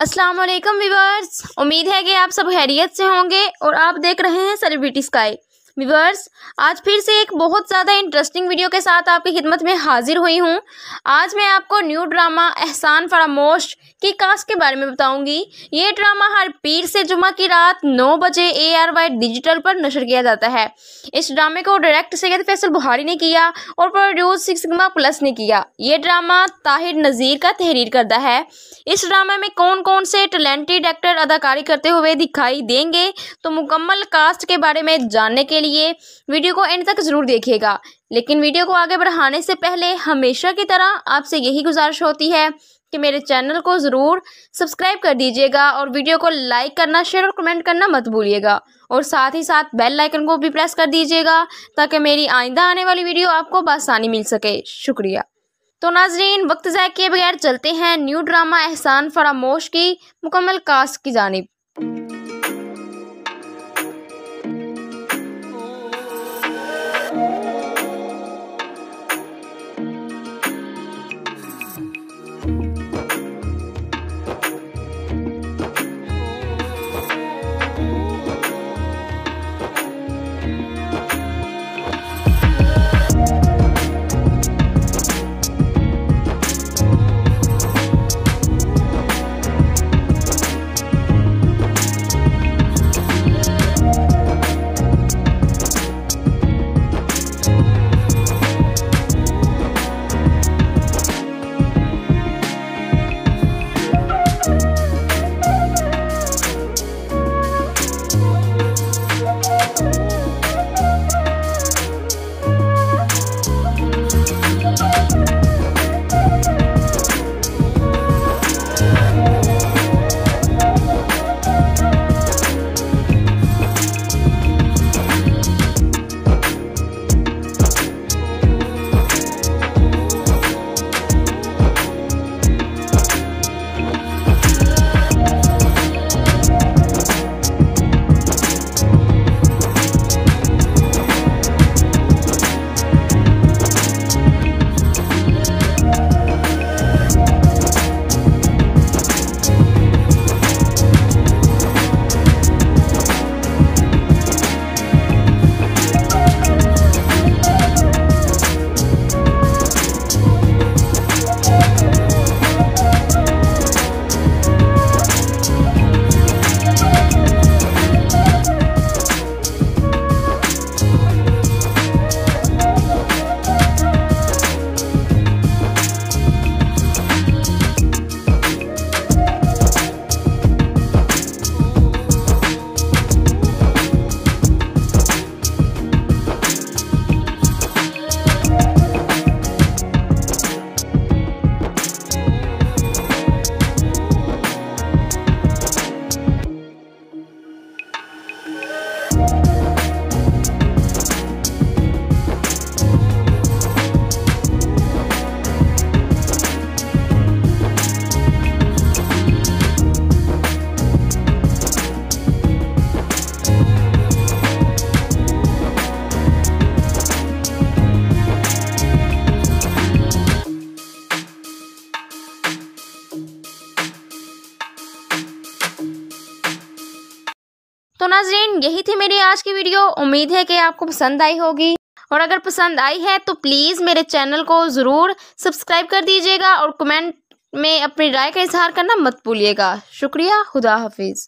अस्सलाम वीवर्स उम्मीद है कि आप सब हैरियत से होंगे और आप देख रहे हैं सेलिब्रिटी स्काई व्यूवर्स आज फिर से एक बहुत ज़्यादा इंटरेस्टिंग वीडियो के साथ आपकी खिदमत में हाजिर हुई हूँ। आज मैं आपको न्यू ड्रामा एहसान फरामोश की कास्ट के बारे में बताऊँगी। ये ड्रामा हर पीर से जुमा की रात नौ बजे ए आर वाई डिजिटल पर नशर किया जाता है। इस ड्रामे को डायरेक्ट सैयद फैसल बुहारी ने किया और प्रोड्यूस सिक्समा प्लस ने किया। ये ड्रामा ताहिर नज़ीर का तहरीर करता है। इस ड्रामे में कौन कौन से टैलेंटेड एक्टर अदाकारी करते हुए दिखाई देंगे तो मुकम्मल कास्ट के बारे में जानने के लिए लिए वीडियो को एंड तक ज़रूर देखिएगा। लेकिन वीडियो को आगे बढ़ाने से पहले हमेशा की तरह आपसे यही गुजारिश होती है कि मेरे चैनल को ज़रूर सब्सक्राइब कर दीजिएगा और वीडियो को लाइक करना, शेयर और कमेंट करना मत भूलिएगा। और साथ ही साथ बेल आइकन को भी प्रेस कर दीजिएगा ताकि मेरी आइंदा आने वाली वीडियो आपको बसानी मिल सके। शुक्रिया। तो नाजरीन, वक्त ज़ाय किए बगैर चलते हैं न्यू ड्रामा एहसान फरामोश की मुकम्मल कास्ट की जानब। तो नाजरीन, यही थी मेरी आज की वीडियो। उम्मीद है कि आपको पसंद आई होगी। और अगर पसंद आई है तो प्लीज़ मेरे चैनल को ज़रूर सब्सक्राइब कर दीजिएगा और कमेंट में अपनी राय का इजहार करना मत भूलिएगा। शुक्रिया, खुदा हाफिज़।